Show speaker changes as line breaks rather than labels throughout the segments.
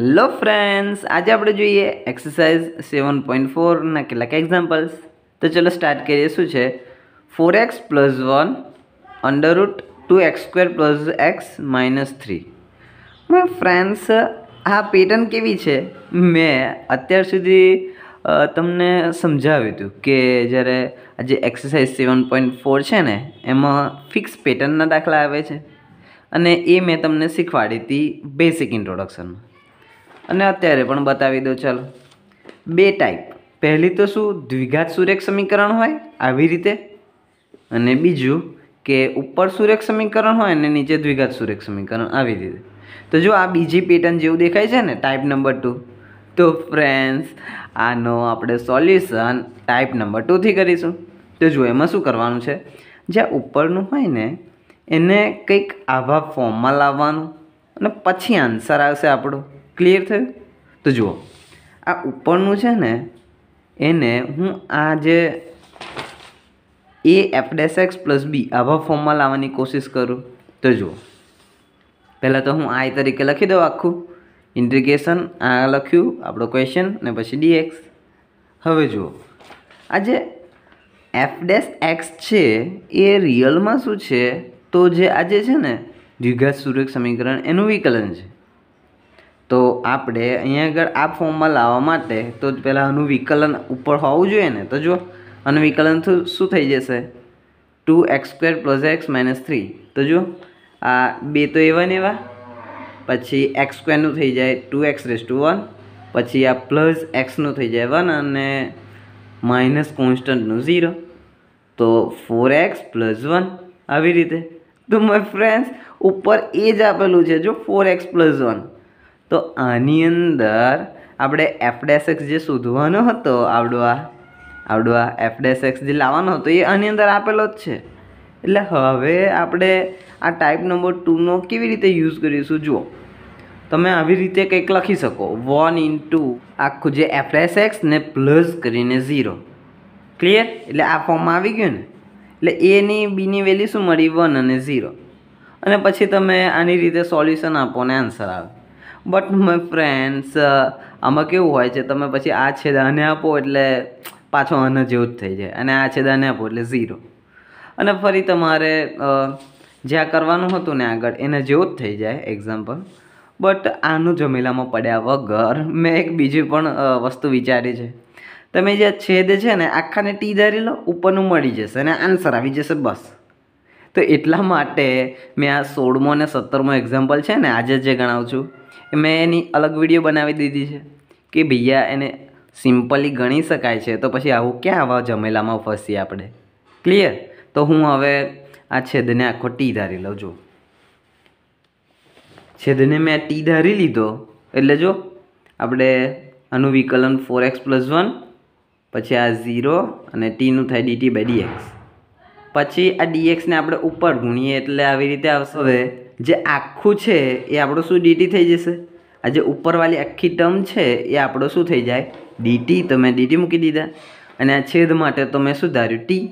Hello friends આજે આપણે જોઈએ એક્સરસાઇઝ સેવન પોઈન્ટ ફોરના કેટલાક એક્ઝામ્પલ્સ તો ચલો સ્ટાર્ટ કરીએ. શું છે? Four x plus one under root two x square plus x minus three friends આ પેટર્ન કેવી છે? મેં અત્યાર સુધી તમને સમજાવ્યું હતું કે જ્યારે આજે એક્સરસાઇઝ સેવન પોઈન્ટ ફોર છે ને, એમાં ફિક્સ પેટર્નના દાખલા આવે છે. અને એ મેં તમને શીખવાડી હતી બેસિક ઇન્ટ્રોડક્શનમાં અને અત્યારે પણ બતાવી દો ચાલો. બે ટાઈપ પહેલી તો શું? દ્વિઘાત સુરેખ સમીકરણ હોય આવી રીતે. અને બીજું કે ઉપર સુરેખ સમીકરણ હોય અને નીચે દ્વિઘાત સુરેખ સમીકરણ આવી રીતે. તો જો આ બીજી પેટર્ન જેવું દેખાય છે ને ટાઈપ નંબર ટુ તો ફ્રેન્ડ્સ આનો આપણે સોલ્યુશન ટાઈપ નંબર ટુથી કરીશું. તો જો એમાં શું કરવાનું છે? જ્યાં ઉપરનું હોય ને, એને કંઈક આવા ફોર્મમાં લાવવાનું અને પછી આન્સર આવશે આપણો. ક્લિયર થયું? તો જુઓ. આ ઉપરનું છે ને એને હું આ જે A f dash x plus B આવા ફોર્મમાં લાવવાની કોશિશ કરું. તો જુઓ. પહેલાં તો હું આઈ તરીકે લખી દઉં આખું. ઇન્ટ્રીગેશન આ લખ્યું આપણો ક્વેશ્ચન ને પછી ડીએક્સ હવે જુઓ. આ જે એફ ડેસ એક્સ છે એ રિયલમાં શું છે? તો જે આજે છે ને દ્વિઘાત સુરેખ સમીકરણ એનું વિકલન છે. તો આપણે અહીંયા આગળ આ ફોર્મમાં લાવવા માટે તો પહેલાં આનું વિકલન ઉપર હોવું જોઈએ ને? તો જો આનું વિકલન શું થઈ જશે? Two x square plus x minus three. તો જો આ બે તો એવા ને એવા. પછી એક્સ સ્ક્વેરનું થઈ જાય two x raise to one. પછી આ પ્લસ એક્સનું થઈ જાય વન અને માઇનસ કોન્સ્ટન્ટનું ઝીરો. તો ફોર એક્સ પ્લસ વન. આવી રીતે. તો માય ફ્રેન્ડ્સ, ઉપર એ જ આપેલું છે. જો ફોર એક્સ પ્લસ વન. તો આની અંદર આપણે એફ એક્સ જે શોધવાનો હતો, આવડો આ આવડો આ એફ એક્સ જે લાવવાનો હતો, એ આની અંદર આપેલો જ છે. એટલે હવે આપણે આ ટાઈપ નંબર ટુનો કેવી રીતે યુઝ કરીશું? જુઓ. તમે આવી રીતે કંઈક લખી શકો. વન ઇન્ટુ આખું જે એફડેસ એક્સ ને પ્લસ કરીને ઝીરો ક્લિયર એટલે આ ફોર્મમાં આવી ગયું ને? એટલે એની બીની વેલ્યુ શું મળી? વન અને ઝીરો અને પછી તમે આની રીતે સોલ્યુશન આપો ને આન્સર આવે. બટ માય ફ્રેન્ડ્સ આમાં કેવું હોય છે, તમે પછી આ છેદ આને આપો એટલે પાછો આને જેવું જ થઈ જાય. અને આ છેદ આને આપો એટલે ઝીરો અને ફરી તમારે જ્યાં કરવાનું હતું ને આગળ, એને જેવું જ થઈ જાય એક્ઝામ્પલ બટ આનું જમેલામાં પડ્યા વગર મેં એક બીજી પણ વસ્તુ વિચારી છે. તમે જે છેદ છે ને, આખાને ટી ધારી લો, ઉપરનું મળી જશે અને આન્સર આવી જશે બસ. તો એટલા માટે મેં આ સોળમો અને સત્તરમો એક્ઝામ્પલ છે ને, આજે જે ગણાવું છું. મેં એની અલગ વીડિયો બનાવી દીધી છે. કે ભૈયા, એને સિમ્પલી ગણી શકાય છે, તો પછી આવું ક્યાં આવા જમેલામાં ફસીએ આપણે? ક્લિયર તો હું હવે આ છેદને આખો ટી ધારી લઉં છું છેદને મેં ટી ધારી લીધો, એટલે જો, આપણે આનું વિકલન ફોર એક્સ પ્લસ વન પછી આ ઝીરો અને ટીનું થાય ડીટી બાય ડીએક્સ પછી આ ડીએક્સને આપણે ઉપર ગુણીએ, એટલે આવી રીતે આવશે. હવે જે આખું છે એ આપણું શું ડીટી થઈ જશે? આ જે ઉપરવાળી આખી ટર્મ છે એ આપણો શું થઈ જાય? ડીટી તો મેં ડીટી મૂકી દીધા. અને આ છેદ માટે તો મેં શું ધાર્યું? ટી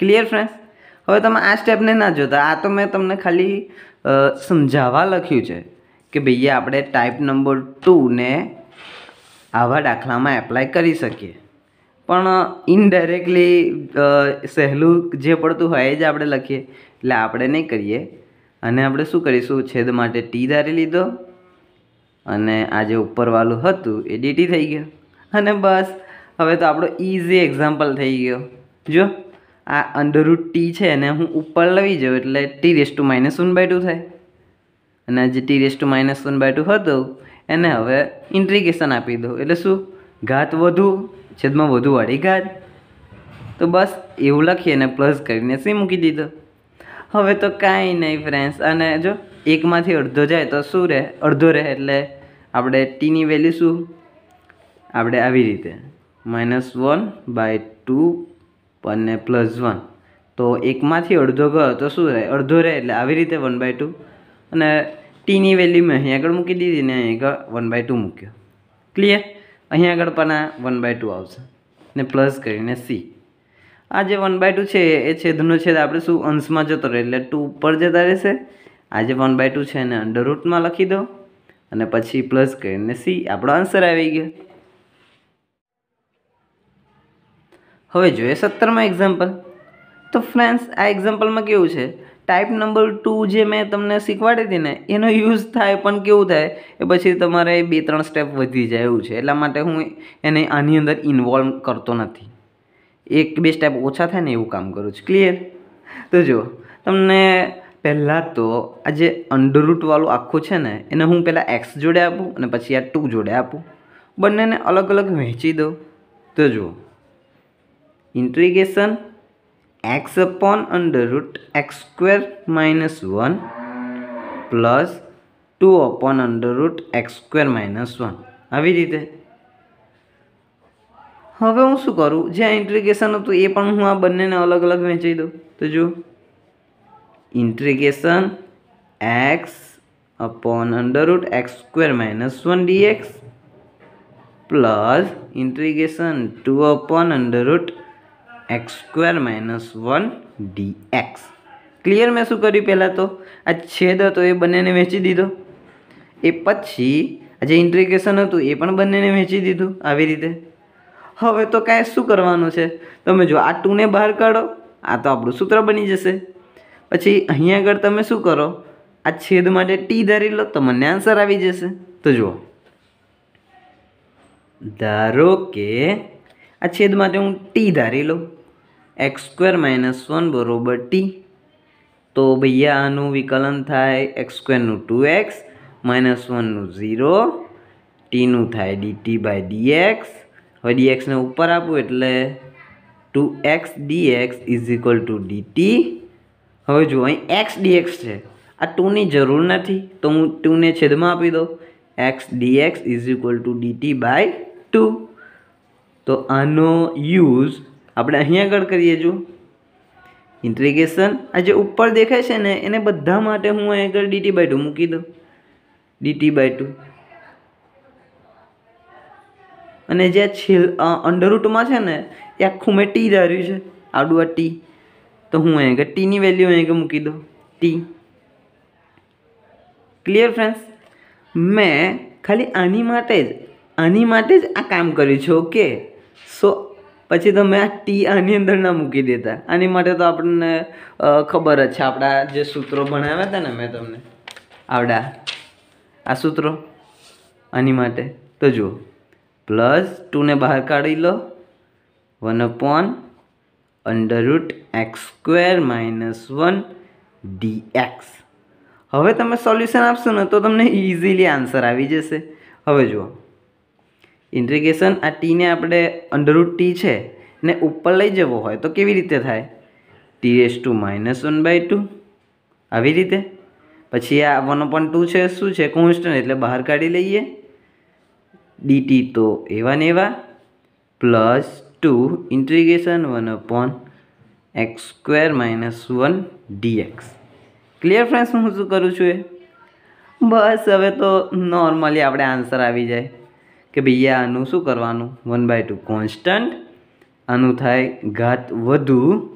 ક્લિયર ફ્રેન્ડ્સ હવે તમે આ સ્ટેપને ના જોતા. આ તો મેં તમને ખાલી સમજાવવા લખ્યું છે કે ભાઈએ આપણે ટાઈપ નંબર ટુને આવા દાખલામાં એપ્લાય કરી શકીએ. પણ ઇનડાયરેક્ટલી સહેલું જે પડતું હોય જ આપણે લખીએ. એટલે આપણે નહીં કરીએ. અને આપણે શું કરીશું? છેદ માટે ટી ધારી લીધો. અને આ જે ઉપરવાળું હતું, એ ડીટી થઈ ગયો. અને બસ, હવે તો આપણો ઇઝી એક્ઝામ્પલ થઈ ગયો. જો, આ અંડરરૂટ ટી છે, એને હું ઉપર લઈ જાઉં, એટલે T raise to minus one by two થાય. અને જે T raise to minus one by two હતું, એને હવે ઇન્ટ્રીગેશન આપી દો એટલે શું? ઘાત વધુ, છેદમાં વધુ વાળી ઘાત. તો બસ, એવું લખીએ અને પ્લસ કરીને સી મૂકી દીધો. હવે તો કાંઈ નહીં ફ્રેન્ડ્સ અને જો, એકમાંથી અડધો જાય તો શું રહે? અડધો રહે એટલે આપણે ટીની વેલ્યુ શું? આપણે આવી રીતે માઇનસ વન બાય ટુ અને પ્લસ વન તો એકમાંથી અડધો ગયો તો શું રહે? અડધો રહે એટલે આવી રીતે વન બાય ટુ અને ટીની વેલ્યુ મેં અહીં આગળ મૂકી દીધી ને અહીં વન બાય ટુ મૂક્યો. ક્લિયર અહીં આગળ પણ આ વન બાય ટુ આવશે. ને પ્લસ કરીને સી આ જે વન બાય ટુ છે, એ છેદનો છેદ આપણે શું અંશમાં જતો રહે? એટલે ટુ ઉપર જતા રહેશે. આ જે વન બાય ટુ છે, એને અંડર રૂટમાં લખી દો. અને પછી પ્લસ કરીને સી આપણો આન્સર આવી ગયો. હવે જોઈએ સત્તરમાં એક્ઝામ્પલ તો ફ્રેન્ડ્સ આ એક્ઝામ્પલમાં કેવું છે? ટાઈપ નંબર ટુ જે મેં તમને શીખવાડી હતી ને, એનો યુઝ થાય પણ કેવું થાય? એ પછી તમારે બે ત્રણ સ્ટેપ વધી જાય એવું છે. એટલા માટે હું એને આની અંદર ઇન્વોલ્વ કરતો નથી. એક બે સ્ટેપ ઓછા થાય ને એવું કામ કરું છું. ક્લિયર તો જુઓ, તમને પહેલાં તો આ જે અંડરરૂટવાળું આખું છે ને, એને હું પહેલાં એક્સ જોડે આપું અને પછી આ ટુ જોડે આપું. બંનેને અલગ અલગ વહેંચી દઉં. તો જુઓ integration x upon under root x square minus one plus two upon under root x square minus one આવી રીતે. હવે હું શું કરું? જ્યાં ઇન્ટ્રીગેશન હતું, એ પણ હું આ બંનેને અલગ અલગ વહેંચી દઉં. તો જો integration x upon under root x square minus one dx plus integration two upon under root x square minus one d x clear મેં શું કર્યું પહેલાં તો? આ છેદ હતો, એ બંનેને વહેંચી દીધો. એ પછી આ જે ઇન્ટ્રીગેશન હતું, એ પણ બંનેને વહેંચી દીધું, આવી રીતે. હવે તો કાંઈ શું કરવાનું છે? તમે જો આ ટુને બહાર કાઢો, આ તો આપણું સૂત્ર બની જશે. પછી અહીંયા આગળ તમે શું કરો? આ છેદ માટે ટી ધારી લો તો મને આન્સર આવી જશે. તો જુઓ. ધારો કે આ છેદ માટે હું ટી ધારી લઉં. એક્સ સ્ક્વેર માઇનસ વન બરોબર ટી તો ભૈયા આનું વિકલન થાય એક્સ સ્ક્વેરનું ટુ એક્સ માઇનસ વનનું ઝીરો ટીનું થાય ડીટી બાય ડીએક્સ હવે ડીએક્સને ઉપર આપું એટલે two x dx is equal to dt હવે જુઓ, અહીં એક્સ ડીએક્સ છે. આ ટુની જરૂર નથી, તો હું ટુને છેદમાં આપી દઉં. X dx is equal to dt by two તો આનો યુઝ આપણે અહીં આગળ કરીએ જો. ઇન્ટ્રીગેશન આ જે ઉપર દેખાય છે ને, એને બધા માટે હું અહીં આગળ ડીટી બાય ટુ મૂકી દઉં. ડીટી બાય ટુ અને જે છેલ અંડરરૂટમાં છે ને, એ આખું મેં ટી ધાર્યું છે, આડું આ ટી. તો હું અહીં કે ટીની વેલ્યુ અહીં કે મૂકી દઉં, ટી. ક્લિયર ફ્રેન્ડ્સ મેં ખાલી આની માટે જ, આની માટે જ આ કામ કર્યું છે ઓકે સો પછી તમે આ ટી આની અંદર ના મૂકી દેતા આની માટે તો આપણને ખબર જ છે, આપણા જે સૂત્રો ભણાવ્યા હતા ને મેં તમને. આવડા. આ સૂત્રો, આની માટે. તો જુઓ. પ્લસ ટુને બહાર કાઢી લો. One upon under root x square minus one d x. હવે તમે સોલ્યુશન આપશો ને તો તમને ઇઝીલી આન્સર આવી જશે. હવે જુઓ. ઇન્ટ્રીગેશન આ ટીને આપણે અંડરરૂટ ટી છે ને ઉપર લઈ જવો હોય તો કેવી રીતે થાય? T S to minus one by two. આવી રીતે. પછી આ વન પોઈન્ટ ટુ છે, શું છે? કોન્સ્ટન્ટ, એટલે બહાર કાઢી લઈએ. ડીટી તો એવા ને એવા plus two integration one upon x square minus one dx clear friends હું શું કરું છું એ? બસ હવે તો નોર્મલી આપણે આન્સર આવી જાય કે ભૈયા આનું શું કરવાનું? વન બાય ટુ કોન્સ્ટન્ટ આનું થાય ઘાત વધુ,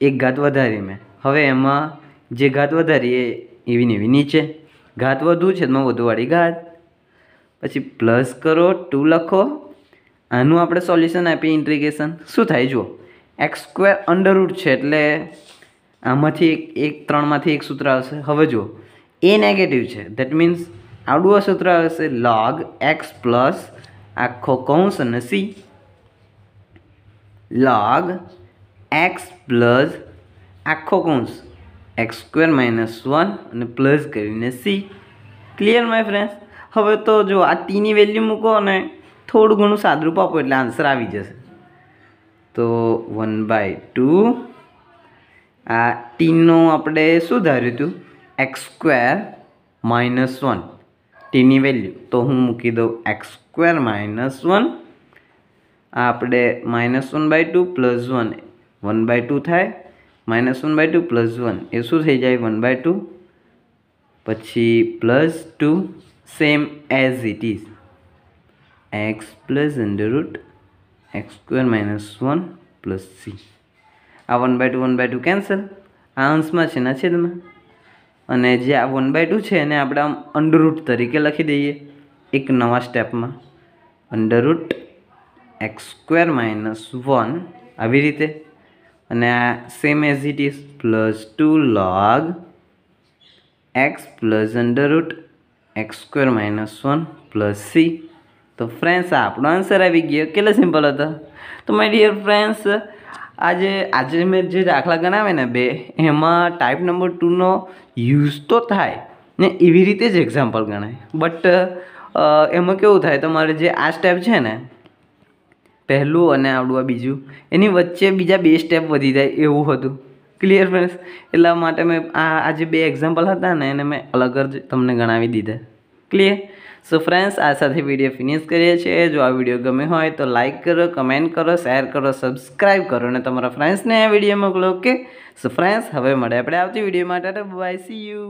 એક ઘાત વધારી મેં. હવે એમાં જે ઘાત વધારી એ એવી ને એવી નીચે. ઘાત વધુ છે એમાં વધુવાળી ઘાત. પછી પ્લસ કરો ટુ લખો. આનું આપણે સોલ્યુશન આપીએ ઇન્ટ્રીગેશન શું થાય જુઓ? એક્સ સ્ક્વેર અંડરરૂટ છે એટલે આમાંથી એક એક ત્રણમાંથી એક સૂત્ર આવશે. હવે જુઓ. એ નેગેટિવ છે. દેટ મીન્સ આવડું સૂત્ર આવશે લોગ એક્સ પ્લસ આખો કૌંસ અને સી લોગ એક્સ પ્લસ આખો કૌંસ. એક્સ સ્ક્વેર માઇનસ વન અને પ્લસ કરીને સી ક્લિયર માય ફ્રેન્ડ્સ હવે તો જો આ ટીની વેલ્યુ મૂકો અને થોડું ઘણું સાદરૂપ આપો એટલે આન્સર આવી જશે. તો વન બાય ટુ આ ટીનું આપણે શું ધાર્યું હતું? એક્સ સ્ક્વેર માઇનસ વન ટીની વેલ્યુ તો હું મૂકી દઉં એક્સ સ્ક્વેર માઇનસ વન આ આપણે minus one by two plus one one by two થાય. Minus one by two plus one એ શું થઈ જાય? વન બાય ટુ પછી plus two same as it is x plus under root x square minus one plus c આ one by two one by two cancel આ અંશમાં છે ના છેદમાં અને જે આ વન બાય ટુ છે, એને આપણે આમ અંડરરૂટ તરીકે લખી દઈએ. એક નવા સ્ટેપમાં under root x square minus one આવી રીતે. અને આ same as it is plus two log x plus under root x square minus one plus c. તો ફ્રેન્ડ્સ આપણો આન્સર આવી ગયો. કેટલો સિમ્પલ હતો? તો માય ડિયર ફ્રેન્ડ્સ, આજે આજે મેં જે દાખલા ગણાવ્યા ને બે, એમાં ટાઈપ નંબર ટુનો યુઝ તો થાય ને એવી રીતે જ એક્ઝામ્પલ ગણાય. બટ એમાં કેવું થાય? તમારે જે આ સ્ટેપ છે ને, પહેલું અને આવડું આ બીજું, એની વચ્ચે બીજા બે સ્ટેપ વધી જાય એવું હતું. ક્લિયર ફ્રેન્ડ્સ એટલા માટે મેં આ આજે બે એક્ઝામ્પલ હતા ને, એને મેં અલગ જ તમને ગણાવી દીધા. ક્લિયર સો ફ્રેન્ડ્સ આ સાથે વીડિયો ફિનિશ કરીએ છીએ. જો આ વીડિયો ગમે હોય તો લાઇક કરો કમેન્ટ કરો શેર કરો સબસ્ક્રાઈબ કરો અને તમારા ફ્રેન્ડ્સને આ વીડિયો મોકલો ઓકે સો ફ્રેન્ડ્સ હવે મળે આપણે આવતી વીડિયો માટે. Bye see you